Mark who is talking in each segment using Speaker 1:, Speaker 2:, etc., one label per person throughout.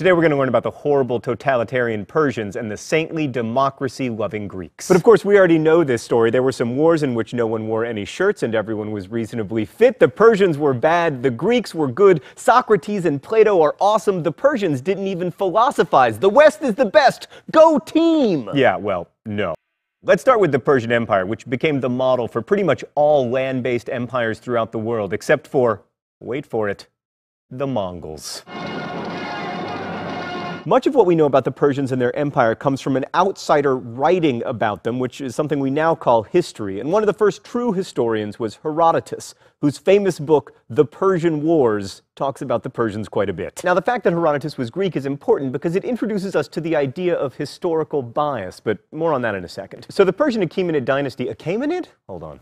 Speaker 1: Today we're going to learn about the horrible totalitarian Persians and the saintly democracy-loving Greeks. But of course, we already know this story. There were some wars in which no one wore any shirts and everyone was reasonably fit. The Persians were bad, the Greeks were good. Socrates and Plato are awesome. The Persians didn't even philosophize. The West is the best. Go team! Yeah, well, no. Let's start with the Persian Empire, which became the model for pretty much all land-based empires throughout the world, except for, wait for it, the Mongols. Much of what we know about the Persians and their empire comes from an outsider writing about them, which is something we now call history. And one of the first true historians was Herodotus, whose famous book, The Persian Wars, talks about the Persians quite a bit. Now, the fact that Herodotus was Greek is important because it introduces us to the idea of historical bias, but more on that in a second. So the Persian Achaemenid dynasty, Achaemenid? Hold on.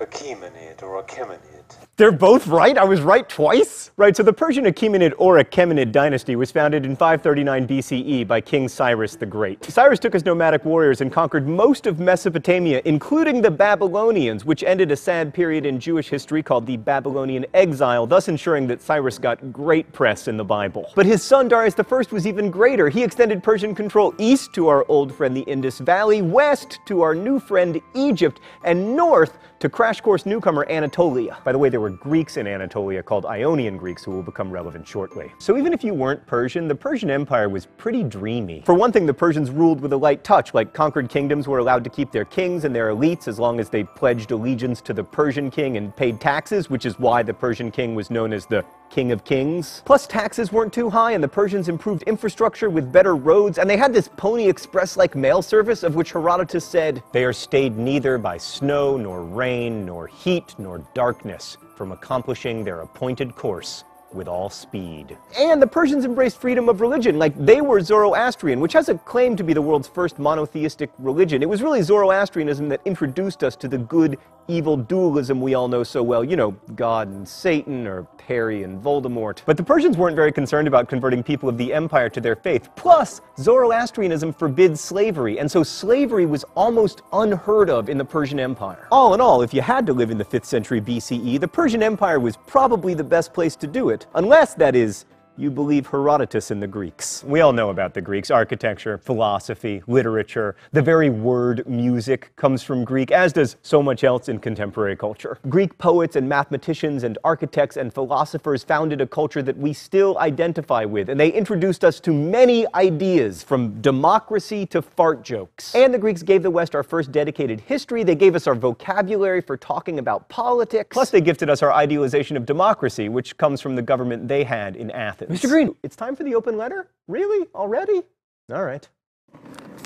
Speaker 2: Achaemenid or Achaemenid.
Speaker 1: They're both right? I was right twice? Right, so the Persian Achaemenid or Achaemenid dynasty was founded in 539 BCE by King Cyrus the Great. Cyrus took his nomadic warriors and conquered most of Mesopotamia, including the Babylonians, which ended a sad period in Jewish history called the Babylonian exile, thus ensuring that Cyrus got great press in the Bible. But his son Darius I was even greater. He extended Persian control east to our old friend the Indus Valley, west to our new friend Egypt, and north to Crash Course newcomer Anatolia. By the way, there were Greeks in Anatolia called Ionian Greeks who will become relevant shortly. So even if you weren't Persian, the Persian Empire was pretty dreamy. For one thing, the Persians ruled with a light touch, like conquered kingdoms were allowed to keep their kings and their elites as long as they pledged allegiance to the Persian king and paid taxes, which is why the Persian king was known as the King of Kings. Plus, taxes weren't too high, and the Persians improved infrastructure with better roads, and they had this Pony Express like mail service of which Herodotus said, They are stayed neither by snow, nor rain, nor heat, nor darkness from accomplishing their appointed course with all speed. And the Persians embraced freedom of religion, like they were Zoroastrian, which has a claim to be the world's first monotheistic religion. It was really Zoroastrianism that introduced us to the good evil dualism we all know so well, you know, God and Satan or Harry and Voldemort. But the Persians weren't very concerned about converting people of the empire to their faith. Plus, Zoroastrianism forbids slavery, and so slavery was almost unheard of in the Persian Empire. All in all, if you had to live in the 5th century BCE, the Persian Empire was probably the best place to do it, unless, that is, you believe Herodotus and the Greeks. We all know about the Greeks architecture, philosophy, literature. The very word music comes from Greek, as does so much else in contemporary culture. Greek poets and mathematicians and architects and philosophers founded a culture that we still identify with, and they introduced us to many ideas, from democracy to fart jokes. And the Greeks gave the West our first dedicated history, they gave us our vocabulary for talking about politics, plus they gifted us our idealization of democracy, which comes from the government they had in Athens. Mr. Green, it's time for the open letter? Really? Already? All right.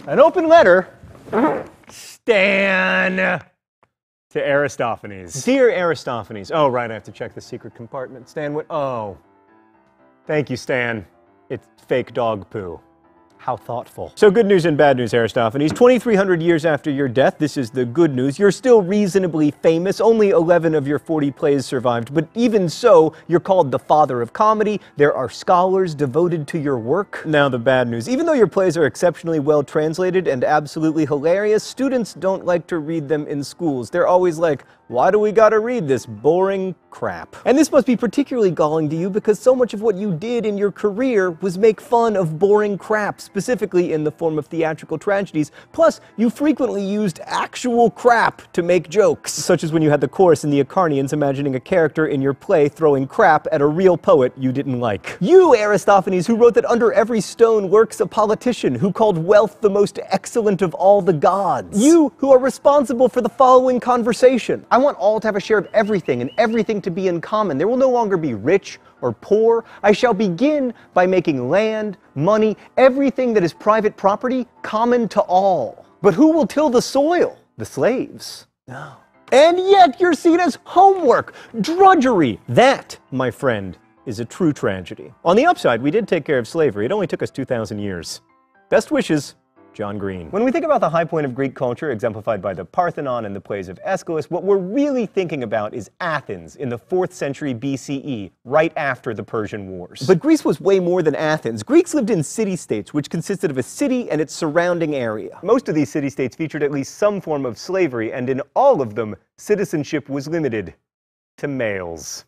Speaker 1: An open letter, Stan, to Aristophanes. Dear Aristophanes. Oh, right, I have to check the secret compartment. Stan, what? Oh. Thank you, Stan. It's fake dog poo. How thoughtful. So good news and bad news, Aristophanes. 2,300 years after your death, this is the good news. You're still reasonably famous. Only 11 of your 40 plays survived, but even so, you're called the father of comedy. There are scholars devoted to your work. Now the bad news. Even though your plays are exceptionally well translated and absolutely hilarious, students don't like to read them in schools. They're always like, why do we gotta read this boring crap? And this must be particularly galling to you because so much of what you did in your career was make fun of boring crap, specifically in the form of theatrical tragedies. Plus, you frequently used actual crap to make jokes, such as when you had the chorus in the Acharnians imagining a character in your play throwing crap at a real poet you didn't like. You, Aristophanes, who wrote that under every stone works a politician, who called wealth the most excellent of all the gods. You, who are responsible for the following conversation. I want all to have a share of everything and everything to be in common. There will no longer be rich or poor. I shall begin by making land, money, everything that is private property common to all. But who will till the soil? The slaves. No. And yet you're seen as homework, drudgery. That, my friend, is a true tragedy. On the upside, we did take care of slavery. It only took us 2,000 years. Best wishes, John Green. When we think about the high point of Greek culture, exemplified by the Parthenon and the plays of Aeschylus, what we're really thinking about is Athens in the 4th century BCE, right after the Persian Wars. But Greece was way more than Athens. Greeks lived in city-states, which consisted of a city and its surrounding area. Most of these city-states featured at least some form of slavery, and in all of them, citizenship was limited to males.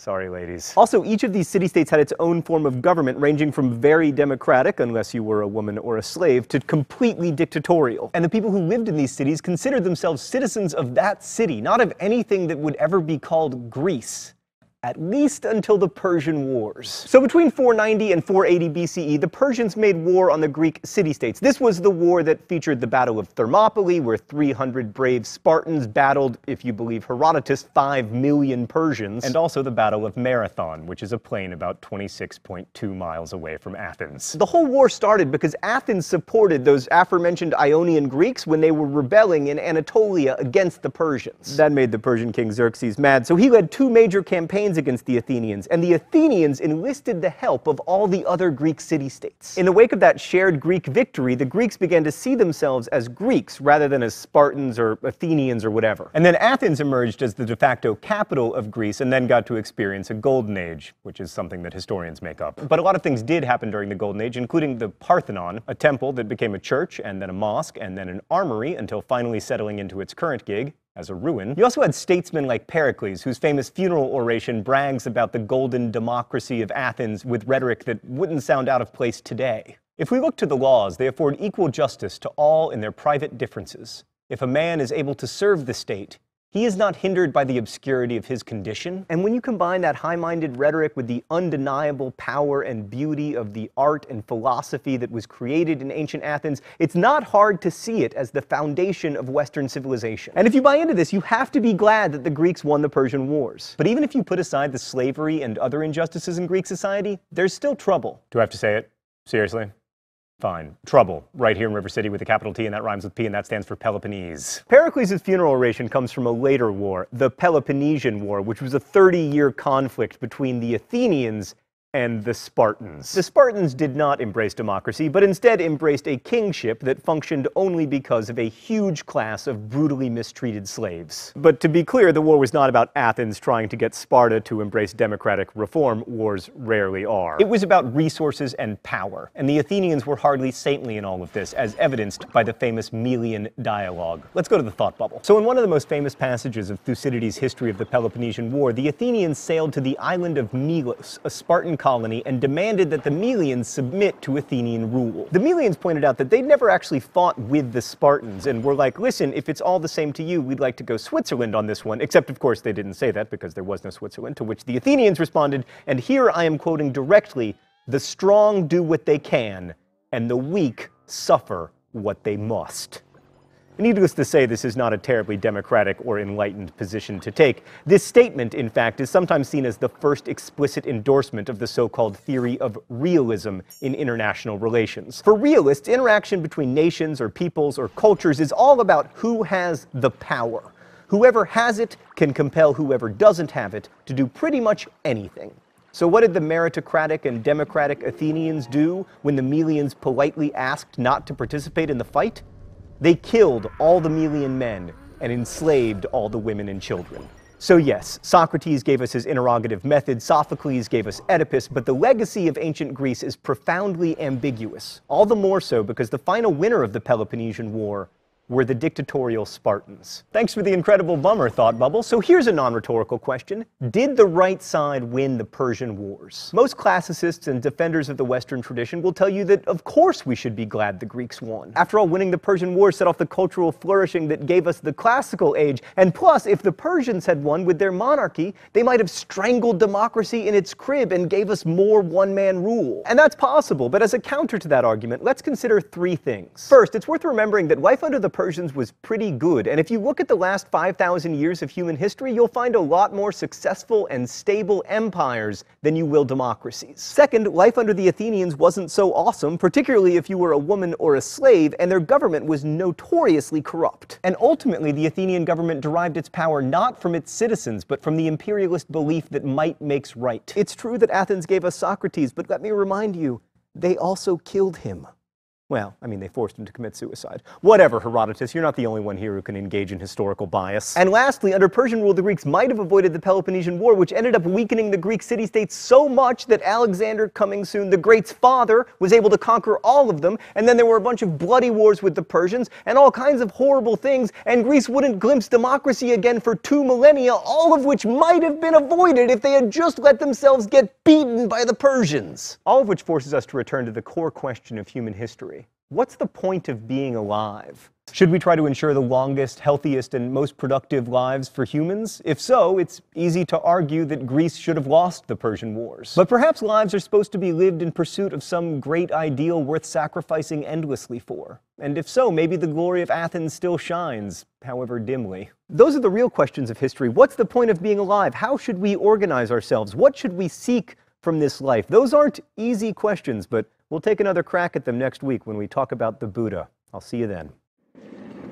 Speaker 1: Sorry, ladies. Also, each of these city-states had its own form of government, ranging from very democratic, unless you were a woman or a slave, to completely dictatorial. And the people who lived in these cities considered themselves citizens of that city, not of anything that would ever be called Greece at least until the Persian Wars. So between 490 and 480 BCE, the Persians made war on the Greek city-states. This was the war that featured the Battle of Thermopylae, where 300 brave Spartans battled, if you believe Herodotus, 5 million Persians, and also the Battle of Marathon, which is a plain about 26.2 miles away from Athens. The whole war started because Athens supported those aforementioned Ionian Greeks when they were rebelling in Anatolia against the Persians. That made the Persian king Xerxes mad, so he led two major campaigns campaigns against the Athenians, and the Athenians enlisted the help of all the other Greek city-states. In the wake of that shared Greek victory, the Greeks began to see themselves as Greeks rather than as Spartans or Athenians or whatever. And then Athens emerged as the de facto capital of Greece and then got to experience a golden age, which is something that historians make up. But a lot of things did happen during the golden age, including the Parthenon, a temple that became a church and then a mosque and then an armory until finally settling into its current gig, as a ruin. You also had statesmen like Pericles, whose famous funeral oration brags about the golden democracy of Athens with rhetoric that wouldn't sound out of place today. If we look to the laws, they afford equal justice to all in their private differences. If a man is able to serve the state, he is not hindered by the obscurity of his condition. And when you combine that high minded rhetoric with the undeniable power and beauty of the art and philosophy that was created in ancient Athens, it's not hard to see it as the foundation of Western civilization. And if you buy into this, you have to be glad that the Greeks won the Persian Wars. But even if you put aside the slavery and other injustices in Greek society, there's still trouble. Do I have to say it? Seriously? Fine. Trouble, right here in River City with a capital T, and that rhymes with P, and that stands for Peloponnese. Pericles' funeral oration comes from a later war, the Peloponnesian War, which was a 30-year conflict between the Athenians and the Spartans. The Spartans did not embrace democracy, but instead embraced a kingship that functioned only because of a huge class of brutally mistreated slaves. But to be clear, the war was not about Athens trying to get Sparta to embrace democratic reform. Wars rarely are. It was about resources and power, and the Athenians were hardly saintly in all of this, as evidenced by the famous Melian dialogue. Let's go to the thought bubble. So in one of the most famous passages of Thucydides' history of the Peloponnesian War, the Athenians sailed to the island of Melos, a Spartan colony and demanded that the Melians submit to Athenian rule. The Melians pointed out that they'd never actually fought with the Spartans and were like, listen, if it's all the same to you, we'd like to go Switzerland on this one, except of course they didn't say that because there was no Switzerland, to which the Athenians responded, and here I am quoting directly, the strong do what they can, and the weak suffer what they must. Needless to say, this is not a terribly democratic or enlightened position to take. This statement, in fact, is sometimes seen as the first explicit endorsement of the so-called theory of realism in international relations. For realists, interaction between nations or peoples or cultures is all about who has the power. Whoever has it can compel whoever doesn't have it to do pretty much anything. So what did the meritocratic and democratic Athenians do when the Melians politely asked not to participate in the fight? They killed all the Melian men and enslaved all the women and children. So yes, Socrates gave us his interrogative method, Sophocles gave us Oedipus, but the legacy of ancient Greece is profoundly ambiguous. All the more so because the final winner of the Peloponnesian War were the dictatorial Spartans. Thanks for the incredible bummer, Thought Bubble. So here's a non-rhetorical question. Did the right side win the Persian Wars? Most classicists and defenders of the Western tradition will tell you that of course we should be glad the Greeks won. After all, winning the Persian War set off the cultural flourishing that gave us the classical age, and plus, if the Persians had won with their monarchy, they might have strangled democracy in its crib and gave us more one-man rule. And that's possible, but as a counter to that argument, let's consider three things. First, it's worth remembering that life under the Persians was pretty good, and if you look at the last 5,000 years of human history, you'll find a lot more successful and stable empires than you will democracies. Second, life under the Athenians wasn't so awesome, particularly if you were a woman or a slave, and their government was notoriously corrupt. And ultimately, the Athenian government derived its power not from its citizens, but from the imperialist belief that might makes right. It's true that Athens gave us Socrates, but let me remind you, they also killed him. Well, I mean, they forced him to commit suicide. Whatever, Herodotus, you're not the only one here who can engage in historical bias. And lastly, under Persian rule, the Greeks might have avoided the Peloponnesian War, which ended up weakening the Greek city-states so much that Alexander, coming soon, the Great's father, was able to conquer all of them, and then there were a bunch of bloody wars with the Persians, and all kinds of horrible things, and Greece wouldn't glimpse democracy again for two millennia, all of which might have been avoided if they had just let themselves get beaten by the Persians. All of which forces us to return to the core question of human history. What's the point of being alive? Should we try to ensure the longest, healthiest, and most productive lives for humans? If so, it's easy to argue that Greece should have lost the Persian Wars. But perhaps lives are supposed to be lived in pursuit of some great ideal worth sacrificing endlessly for. And if so, maybe the glory of Athens still shines, however dimly. Those are the real questions of history. What's the point of being alive? How should we organize ourselves? What should we seek from this life? Those aren't easy questions, but We'll take another crack at them next week when we talk about the Buddha. I'll see you then.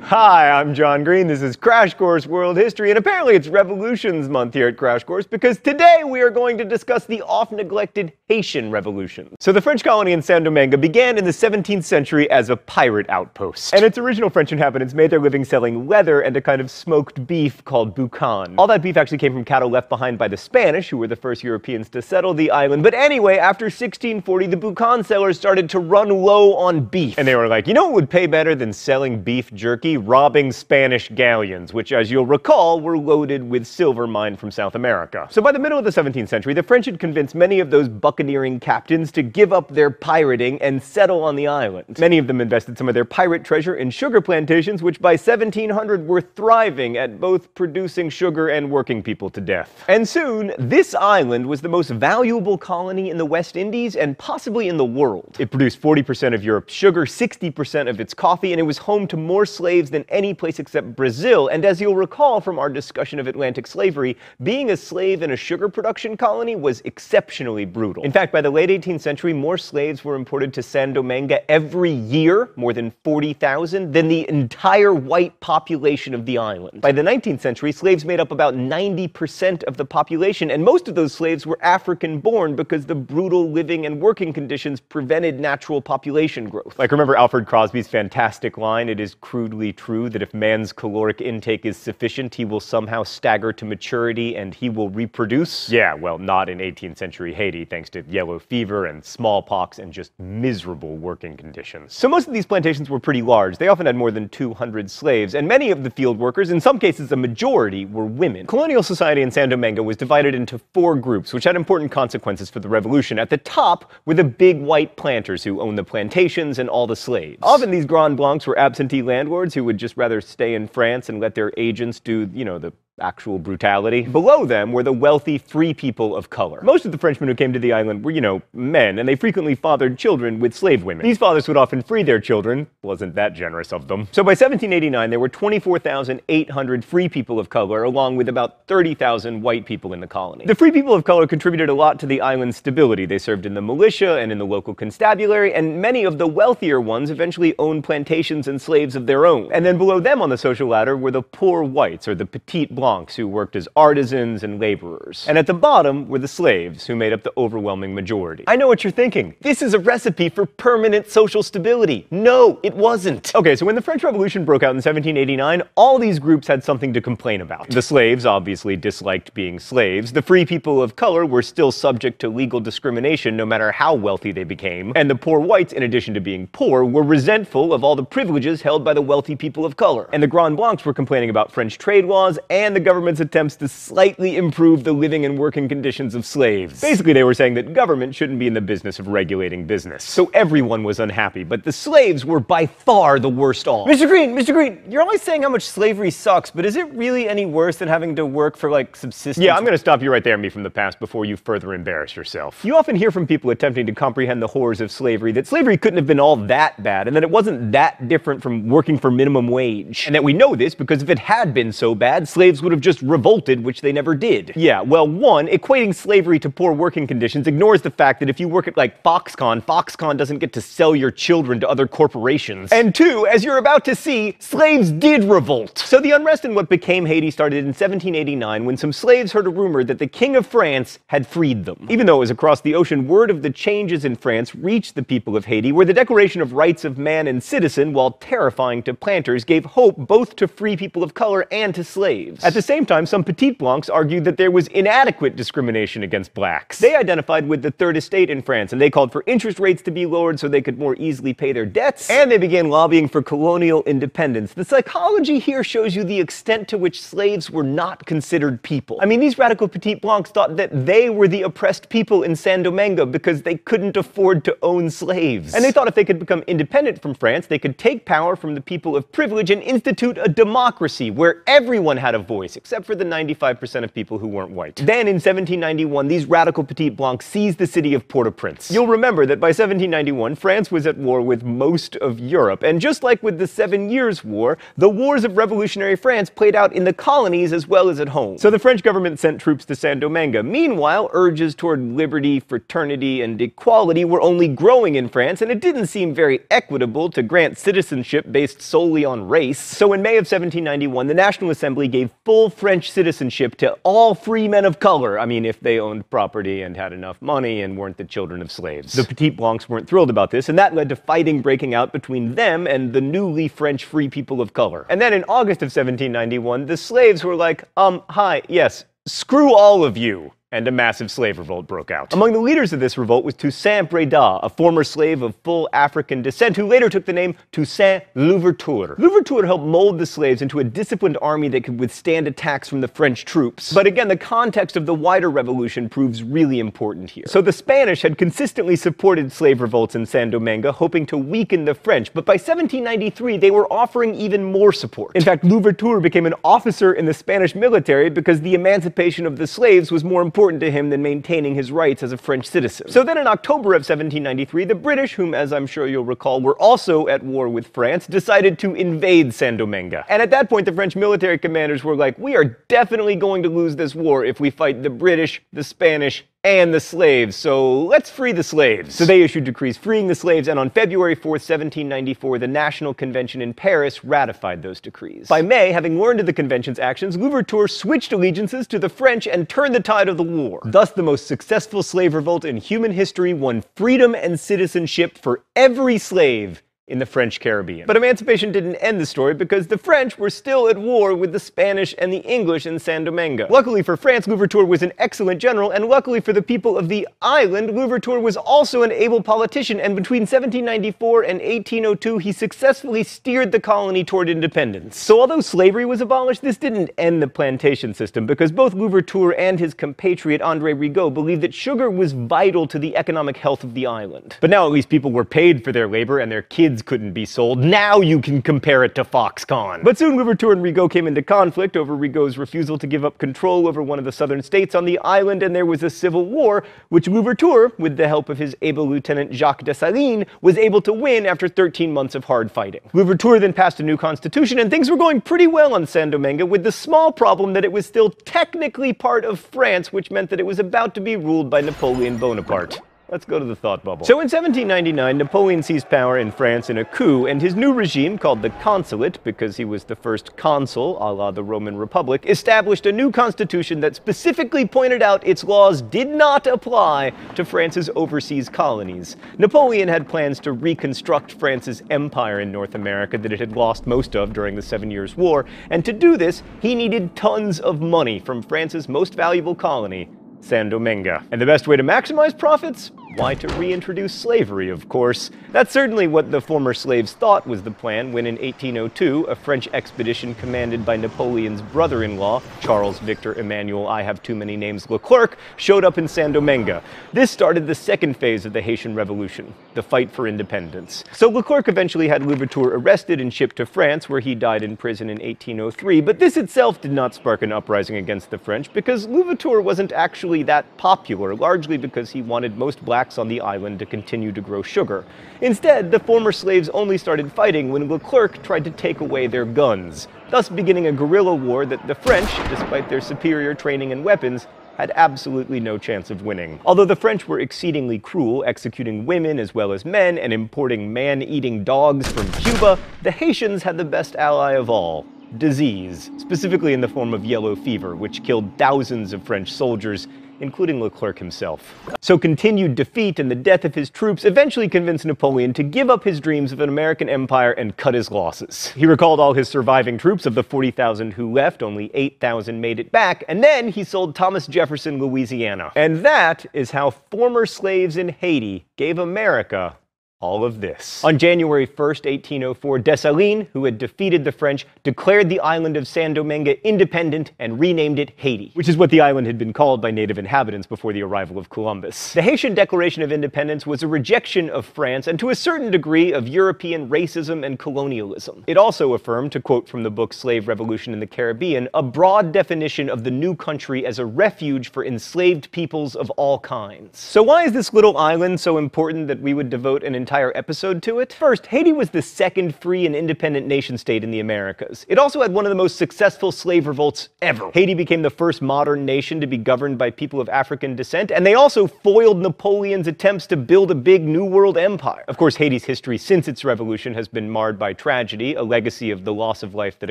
Speaker 1: Hi, I'm John Green. This is Crash Course World History, and apparently it's Revolutions Month here at Crash Course because today we are going to discuss the oft-neglected Haitian Revolution. So the French colony in Saint-Domingue began in the 17th century as a pirate outpost. And its original French inhabitants made their living selling leather and a kind of smoked beef called boucan. All that beef actually came from cattle left behind by the Spanish, who were the first Europeans to settle the island. But anyway, after 1640, the boucan sellers started to run low on beef. And they were like, you know what would pay better than selling beef jerky? Robbing Spanish galleons, which, as you'll recall, were loaded with silver mined from South America. So by the middle of the 17th century, the French had convinced many of those buccaneering captains to give up their pirating and settle on the island. Many of them invested some of their pirate treasure in sugar plantations, which by 1700 were thriving at both producing sugar and working people to death. And soon, this island was the most valuable colony in the West Indies and possibly in the world. It produced 40% of Europe's sugar, 60% of its coffee, and it was home to more slaves slaves than any place except Brazil. And as you'll recall from our discussion of Atlantic slavery, being a slave in a sugar production colony was exceptionally brutal. In fact, by the late 18th century, more slaves were imported to San Domingo every year, more than 40,000, than the entire white population of the island. By the 19th century, slaves made up about 90% of the population, and most of those slaves were African born because the brutal living and working conditions prevented natural population growth. Like, remember Alfred Crosby's fantastic line, it is crudely true that if man's caloric intake is sufficient, he will somehow stagger to maturity and he will reproduce? Yeah, well, not in 18th century Haiti, thanks to yellow fever and smallpox and just miserable working conditions. So most of these plantations were pretty large. They often had more than 200 slaves, and many of the field workers, in some cases a majority, were women. Colonial society in San Domingo was divided into four groups, which had important consequences for the revolution. At the top were the big white planters who owned the plantations and all the slaves. Often these Grand Blancs were absentee landlords who would just rather stay in France and let their agents do, you know, the actual brutality. Below them were the wealthy free people of color. Most of the Frenchmen who came to the island were, you know, men, and they frequently fathered children with slave women. These fathers would often free their children. Wasn't that generous of them. So by 1789, there were 24,800 free people of color, along with about 30,000 white people in the colony. The free people of color contributed a lot to the island's stability. They served in the militia and in the local constabulary, and many of the wealthier ones eventually owned plantations and slaves of their own. And then below them on the social ladder were the poor whites, or the petite blancs Blancs, who worked as artisans and laborers. And at the bottom were the slaves, who made up the overwhelming majority. I know what you're thinking. This is a recipe for permanent social stability. No, it wasn't. Okay, so when the French Revolution broke out in 1789, all these groups had something to complain about. The slaves obviously disliked being slaves. The free people of color were still subject to legal discrimination no matter how wealthy they became. And the poor whites, in addition to being poor, were resentful of all the privileges held by the wealthy people of color. And the Grand Blancs were complaining about French trade laws and the government's attempts to slightly improve the living and working conditions of slaves. Basically, they were saying that government shouldn't be in the business of regulating business. So everyone was unhappy, but the slaves were by far the worst off. Mr. Green, Mr. Green, you're always saying how much slavery sucks, but is it really any worse than having to work for like subsistence? Yeah, I'm gonna stop you right there, me from the past, before you further embarrass yourself. You often hear from people attempting to comprehend the horrors of slavery that slavery couldn't have been all that bad, and that it wasn't that different from working for minimum wage. And that we know this because if it had been so bad, slaves would have just revolted, which they never did. Yeah, well, one, equating slavery to poor working conditions ignores the fact that if you work at like Foxconn, Foxconn doesn't get to sell your children to other corporations. And two, as you're about to see, slaves did revolt. So the unrest in what became Haiti started in 1789 when some slaves heard a rumor that the King of France had freed them. Even though it was across the ocean, word of the changes in France reached the people of Haiti, where the Declaration of Rights of Man and Citizen, while terrifying to planters, gave hope both to free people of color and to slaves. At the same time, some Petit Blancs argued that there was inadequate discrimination against blacks. They identified with the Third Estate in France, and they called for interest rates to be lowered so they could more easily pay their debts, and they began lobbying for colonial independence. The psychology here shows you the extent to which slaves were not considered people. I mean, these radical Petit Blancs thought that they were the oppressed people in Saint Domingo because they couldn't afford to own slaves. And they thought if they could become independent from France, they could take power from the people of privilege and institute a democracy where everyone had a voice, except for the 95% of people who weren't white. Then in 1791, these radical Petit Blancs seized the city of Port-au-Prince. You'll remember that by 1791, France was at war with most of Europe, and just like with the Seven Years' War, the wars of revolutionary France played out in the colonies as well as at home. So the French government sent troops to Saint Domingue. Meanwhile, urges toward liberty, fraternity, and equality were only growing in France, and it didn't seem very equitable to grant citizenship based solely on race. So in May of 1791, the National Assembly gave full French citizenship to all free men of color. I mean, if they owned property and had enough money and weren't the children of slaves. The Petit Blancs weren't thrilled about this, and that led to fighting breaking out between them and the newly French free people of color. And then in August of 1791, the slaves were like, um, hi, yes, screw all of you and a massive slave revolt broke out. Among the leaders of this revolt was Toussaint Breda, a former slave of full African descent who later took the name Toussaint Louverture. Louverture helped mold the slaves into a disciplined army that could withstand attacks from the French troops. But again, the context of the wider revolution proves really important here. So the Spanish had consistently supported slave revolts in Saint Domingo, hoping to weaken the French, but by 1793 they were offering even more support. In fact, Louverture became an officer in the Spanish military because the emancipation of the slaves was more important important to him than maintaining his rights as a French citizen. So then in October of 1793, the British, whom as I'm sure you'll recall were also at war with France, decided to invade Saint-Domingue. And at that point, the French military commanders were like, we are definitely going to lose this war if we fight the British, the Spanish, and the slaves, so let's free the slaves. So they issued decrees freeing the slaves, and on February 4, 1794, the National Convention in Paris ratified those decrees. By May, having learned of the convention's actions, Louverture switched allegiances to the French and turned the tide of the war. Thus, the most successful slave revolt in human history won freedom and citizenship for every slave in the French Caribbean. But emancipation didn't end the story because the French were still at war with the Spanish and the English in Saint Domingo. Luckily for France, Louverture was an excellent general, and luckily for the people of the island, Louverture was also an able politician, and between 1794 and 1802, he successfully steered the colony toward independence. So although slavery was abolished, this didn't end the plantation system, because both Louverture and his compatriot Andre Rigaud believed that sugar was vital to the economic health of the island. But now at least people were paid for their labor, and their kids couldn't be sold. Now you can compare it to Foxconn. But soon Louverture and Rigaud came into conflict over Rigaud's refusal to give up control over one of the southern states on the island, and there was a civil war, which Louverture, with the help of his able lieutenant Jacques Dessalines, was able to win after 13 months of hard fighting. Louverture then passed a new constitution, and things were going pretty well on Saint-Domingue, with the small problem that it was still technically part of France, which meant that it was about to be ruled by Napoleon Bonaparte. Let's go to the thought bubble. So in 1799, Napoleon seized power in France in a coup, and his new regime, called the Consulate, because he was the first consul, a la the Roman Republic, established a new constitution that specifically pointed out its laws did not apply to France's overseas colonies. Napoleon had plans to reconstruct France's empire in North America that it had lost most of during the Seven Years' War, and to do this, he needed tons of money from France's most valuable colony, Saint Domingo. And the best way to maximize profits? Why, to reintroduce slavery, of course. That's certainly what the former slaves thought was the plan when in 1802, a French expedition commanded by Napoleon's brother-in-law, Charles Victor Emmanuel I have too many names Leclerc, showed up in Saint-Domingue. This started the second phase of the Haitian Revolution, the fight for independence. So Leclerc eventually had Louverture arrested and shipped to France, where he died in prison in 1803, but this itself did not spark an uprising against the French, because Louverture wasn't actually that popular, largely because he wanted most black on the island to continue to grow sugar. Instead, the former slaves only started fighting when Leclerc tried to take away their guns, thus beginning a guerrilla war that the French, despite their superior training and weapons, had absolutely no chance of winning. Although the French were exceedingly cruel, executing women as well as men and importing man eating dogs from Cuba, the Haitians had the best ally of all disease, specifically in the form of yellow fever, which killed thousands of French soldiers including Leclerc himself. So continued defeat and the death of his troops eventually convinced Napoleon to give up his dreams of an American empire and cut his losses. He recalled all his surviving troops of the 40,000 who left, only 8,000 made it back, and then he sold Thomas Jefferson Louisiana. And that is how former slaves in Haiti gave America all of this. On January 1st, 1804, Dessalines, who had defeated the French, declared the island of Saint Domingue independent and renamed it Haiti, which is what the island had been called by native inhabitants before the arrival of Columbus. The Haitian Declaration of Independence was a rejection of France and to a certain degree of European racism and colonialism. It also affirmed, to quote from the book Slave Revolution in the Caribbean, a broad definition of the new country as a refuge for enslaved peoples of all kinds. So why is this little island so important that we would devote an entire episode to it. First, Haiti was the second free and independent nation state in the Americas. It also had one of the most successful slave revolts ever. Haiti became the first modern nation to be governed by people of African descent, and they also foiled Napoleon's attempts to build a big New World empire. Of course, Haiti's history since its revolution has been marred by tragedy, a legacy of the loss of life that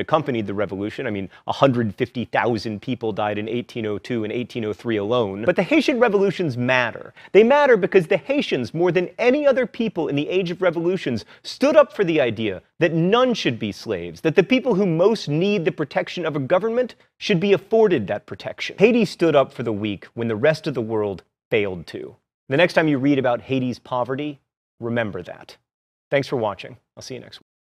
Speaker 1: accompanied the revolution. I mean, 150,000 people died in 1802 and 1803 alone. But the Haitian revolutions matter. They matter because the Haitians, more than any other people in the age of revolutions stood up for the idea that none should be slaves, that the people who most need the protection of a government should be afforded that protection. Haiti stood up for the weak when the rest of the world failed to. The next time you read about Haiti's poverty, remember that. Thanks for watching. I'll see you next week.